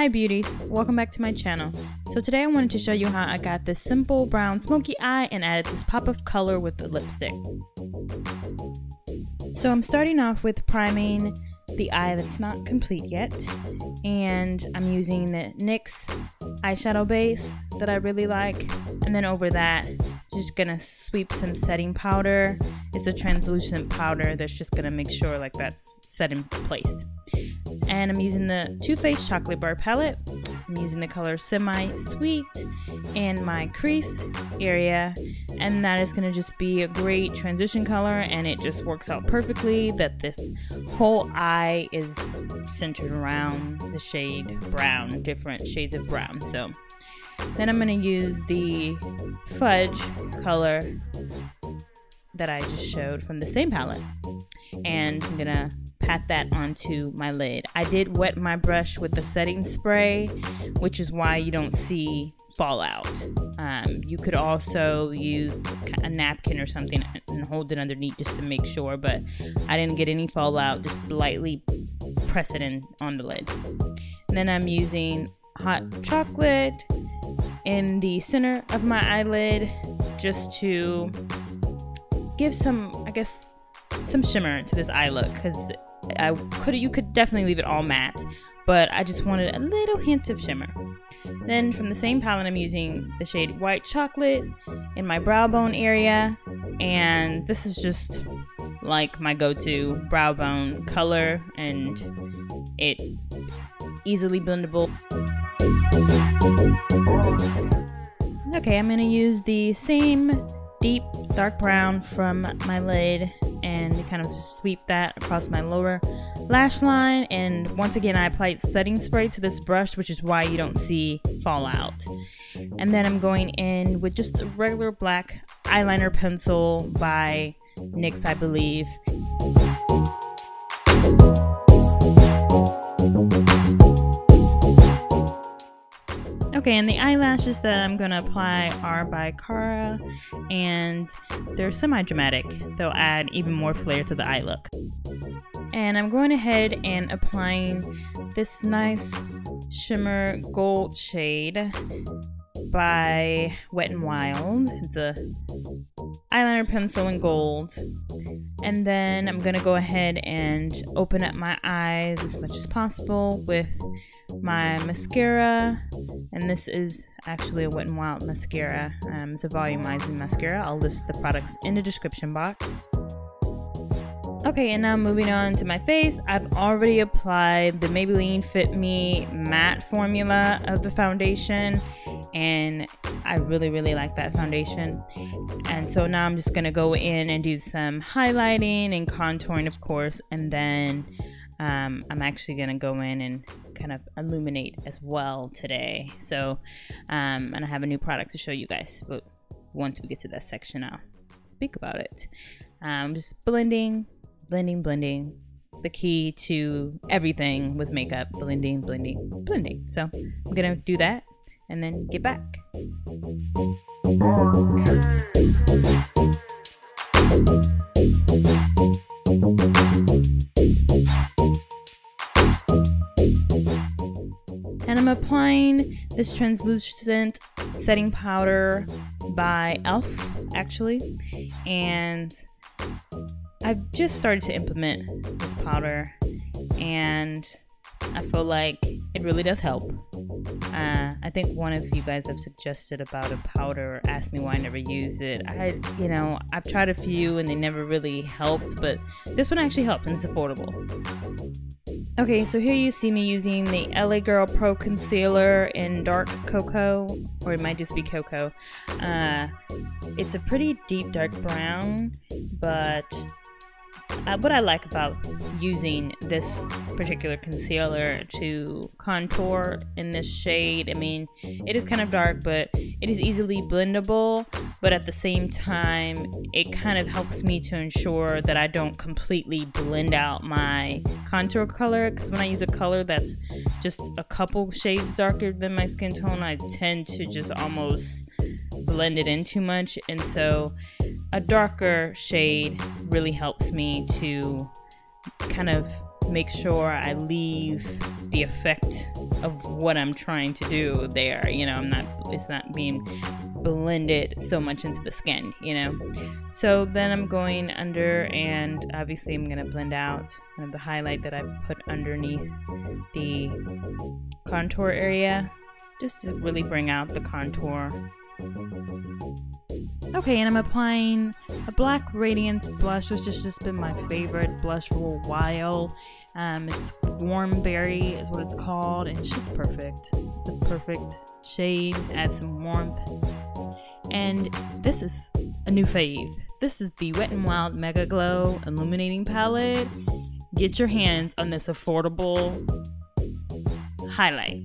Hi beauties, welcome back to my channel. So today I wanted to show you how I got this simple brown smoky eye and added this pop of color with the lipstick. So I'm starting off with priming the eye that's not complete yet and I'm using the NYX eyeshadow base that I really like and then over that just gonna sweep some setting powder it's a translucent powder that's just gonna make sure like that's set in place and I'm using the Too Faced Chocolate Bar Palette. I'm using the color Semi Sweet in my crease area and that is going to just be a great transition color and it just works out perfectly that this whole eye is centered around the shade brown, different shades of brown. So then I'm going to use the fudge color that I just showed from the same palette and I'm gonna pat that onto my lid. I did wet my brush with the setting spray, which is why you don't see fallout. Um, you could also use a napkin or something and hold it underneath just to make sure, but I didn't get any fallout. Just lightly press it in on the lid. And then I'm using Haute Chocolate in the center of my eyelid just to give some, I guess, some shimmer to this eye look because I could you could definitely leave it all matte, but I just wanted a little hint of shimmer. Then from the same palette, I'm using the shade White Chocolate in my brow bone area, and this is just like my go-to brow bone color, and it's easily blendable. Okay, I'm gonna use the same deep dark brown from my lid and kind of just sweep that across my lower lash line. And once again, I applied setting spray to this brush, which is why you don't see fallout. And then I'm going in with just a regular black eyeliner pencil by NYX, I believe. Okay, and the eyelashes that I'm going to apply are by Kara, and they're semi-dramatic. They'll add even more flair to the eye look. And I'm going ahead and applying this nice shimmer gold shade by Wet n Wild. It's a eyeliner pencil in gold. And then I'm going to go ahead and open up my eyes as much as possible with my mascara and this is actually a Wet n Wild mascara. Um, it's a volumizing mascara. I'll list the products in the description box. Okay, and now moving on to my face. I've already applied the Maybelline Fit Me matte formula of the foundation, and I really, really like that foundation. And so now I'm just gonna go in and do some highlighting and contouring, of course, and then um, I'm actually gonna go in and kind of illuminate as well today. So, um, and I have a new product to show you guys. But once we get to that section, I'll speak about it. Um, just blending, blending, blending. The key to everything with makeup blending, blending, blending. So, I'm gonna do that and then get back. And translucent setting powder by e.l.f. actually. And I've just started to implement this powder and I feel like it really does help. Uh, I think one of you guys have suggested about a powder or asked me why I never use it. I, you know, I've tried a few and they never really helped, but this one actually helped and it's affordable. Okay, so here you see me using the LA Girl Pro Concealer in Dark Cocoa, or it might just be Cocoa. Uh, it's a pretty deep dark brown, but uh, what I like about using this particular concealer to contour in this shade, I mean, it is kind of dark, but it is easily blendable, but at the same time, it kind of helps me to ensure that I don't completely blend out my contour color, because when I use a color that's just a couple shades darker than my skin tone, I tend to just almost blend it in too much, and so a darker shade really helps me to kind of make sure I leave the effect of what I'm trying to do there. You know, I'm not, it's not being blended so much into the skin, you know. So then I'm going under and obviously I'm going to blend out kind of the highlight that I put underneath the contour area just to really bring out the contour. Okay, and I'm applying a Black Radiance blush, which has just been my favorite blush for a while. Um, it's Warm Berry is what it's called, and it's just perfect. It's a perfect shade, add some warmth. And this is a new fave. This is the Wet n Wild Megaglo Illuminating Palette. Get your hands on this affordable highlight.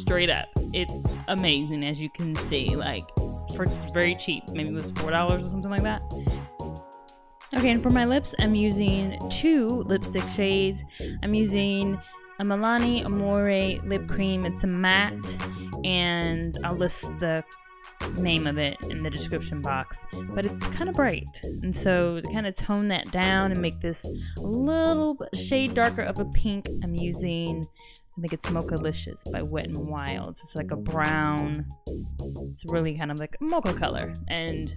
Straight up. It's amazing as you can see. Like for very cheap. Maybe it was four dollars or something like that. Okay, and for my lips, I'm using two lipstick shades. I'm using a Milani Amore lip cream. It's a matte, and I'll list the name of it in the description box. But it's kind of bright, and so to kind of tone that down and make this a little shade darker of a pink, I'm using I think it's Mochalicious by Wet n Wild. It's like a brown. It's really kind of like a mocha color, and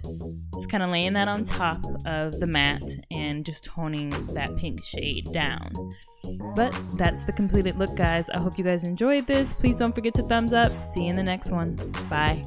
just kind of laying that on top of the matte and just toning that pink shade down. But that's the completed look, guys. I hope you guys enjoyed this. Please don't forget to thumbs up. See you in the next one. Bye.